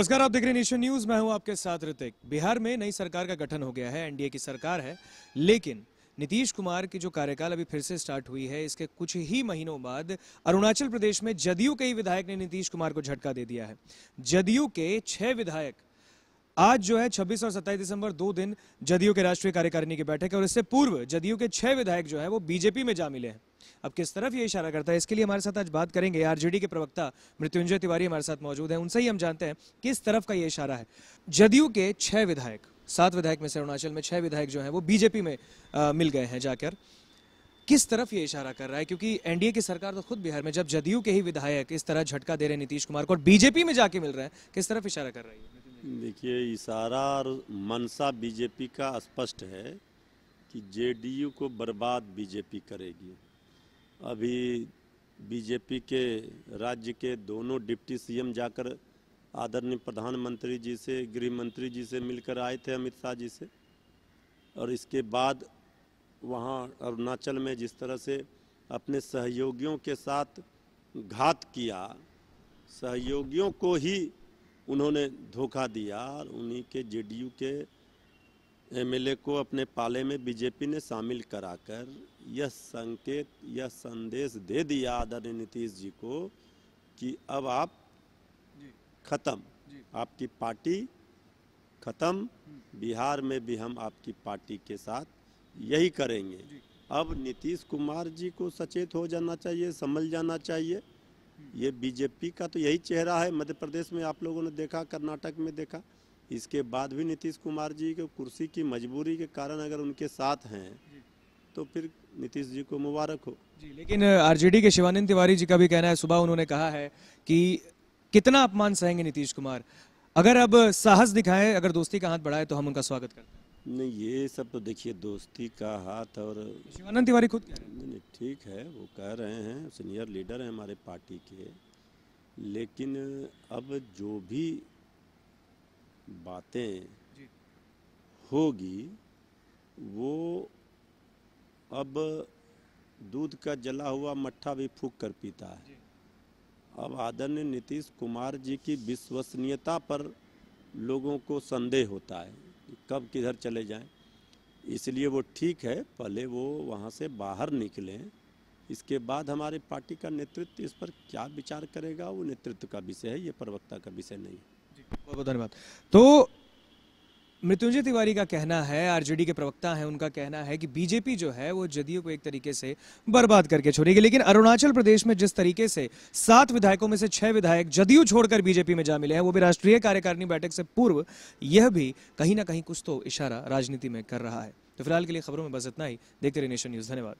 नमस्कार, आप देख रहे नेशन न्यूज़। मैं हूँ आपके साथ ऋतिक। बिहार में नई सरकार का गठन हो गया है, एनडीए की सरकार है। लेकिन नीतीश कुमार की जो कार्यकाल अभी फिर से स्टार्ट हुई है, इसके कुछ ही महीनों बाद अरुणाचल प्रदेश में जदयू के ही विधायक ने नीतीश कुमार को झटका दे दिया है। जदयू के छह विधायक आज जो है 26 और 27 दिसंबर दो दिन जदयू के राष्ट्रीय कार्यकारिणी की बैठक है और इससे पूर्व जदयू के छह विधायक जो है वो बीजेपी में जा मिले हैं। अब किस तरफ़ ये इशारा करता है इसके लिए हमारे साथ आज बात करेंगे। आरजेडी के प्रवक्ता मृत्युंजय तिवारी हमारे साथ मौजूद है। उनसे ही हम जानते हैं किस तरफ़ का ये इशारा है। जदयू के छह विधायक सात विधायक में से अरुणाचल में छह विधायक जो है वो बीजेपी में आ, मिल गए हैं जाकर। किस तरफ़ ये इशारा कर रहा है? क्योंकि एनडीए की सरकार तो खुद बिहार में जब जदयू के ही विधायक इस तरह झटका दे रहे नीतीश कुमार को और बीजेपी में जाके मिल रहे हैं किस तरफ़ इशारा कर रही है? देखिए, इशारा और मनसा बीजेपी का स्पष्ट है कि जेडीयू को बर्बाद बीजेपी करेगी। अभी बीजेपी के राज्य के दोनों डिप्टी सीएम जाकर आदरणीय प्रधानमंत्री जी से गृह मंत्री जी से मिलकर आए थे अमित शाह जी से। और इसके बाद वहाँ अरुणाचल में जिस तरह से अपने सहयोगियों के साथ घात किया, सहयोगियों को ही उन्होंने धोखा दिया और उन्हीं के जेडीयू के एमएलए को अपने पाले में बीजेपी ने शामिल कराकर यह संकेत यह संदेश दे दिया आदरणीय नीतीश जी को कि अब आप खत्म। आपकी पार्टी खत्म। बिहार में भी हम आपकी पार्टी के साथ यही करेंगे। अब नीतीश कुमार जी को सचेत हो जाना चाहिए समझ जाना चाहिए। ये बीजेपी का तो यही चेहरा है। मध्य प्रदेश में आप लोगों ने देखा, कर्नाटक में देखा। इसके बाद भी नीतीश कुमार जी के कुर्सी की मजबूरी के कारण अगर उनके साथ हैं तो फिर नीतीश जी को मुबारक हो। जी, लेकिन आरजेडी के शिवानंद तिवारी जी का भी कहना है, सुबह उन्होंने कहा है कि कितना अपमान सहेंगे नीतीश कुमार। अगर अब साहस दिखाए, अगर दोस्ती का हाथ बढ़ाए तो हम उनका स्वागत करते हैं। नहीं ये सब तो देखिए दोस्ती का हाथ और शिवानंद तिवारी खुद कह रहे हैं। नहीं नहीं, ठीक है वो कह रहे हैं सीनियर लीडर हैं हमारे पार्टी के। लेकिन अब जो भी बातें होगी वो अब दूध का जला हुआ मट्ठा भी फूक कर पीता है। अब आदरणीय नीतीश कुमार जी की विश्वसनीयता पर लोगों को संदेह होता है। कब किधर चले जाएँ। इसलिए वो ठीक है, पहले वो वहाँ से बाहर निकलें। इसके बाद हमारे पार्टी का नेतृत्व इस पर क्या विचार करेगा, वो नेतृत्व का विषय है, ये प्रवक्ता का विषय नहीं है। बहुत बहुत धन्यवाद। तो मृत्युंजय तिवारी का कहना है, आरजेडी के प्रवक्ता हैं, उनका कहना है कि बीजेपी जो है, वो जदयू को एक तरीके से बर्बाद करके छोड़ेगी। लेकिन अरुणाचल प्रदेश में जिस तरीके से सात विधायकों में से छह विधायक जदयू छोड़कर बीजेपी में जा मिले हैं, वो भी राष्ट्रीय कार्यकारिणी बैठक से पूर्व, यह भी कहीं ना कहीं कुछ तो इशारा राजनीति में कर रहा है। तो फ़िलहाल के लिए खबरों में बस इतना ही। देखते रहे नेशन न्यूज़। धन्यवाद।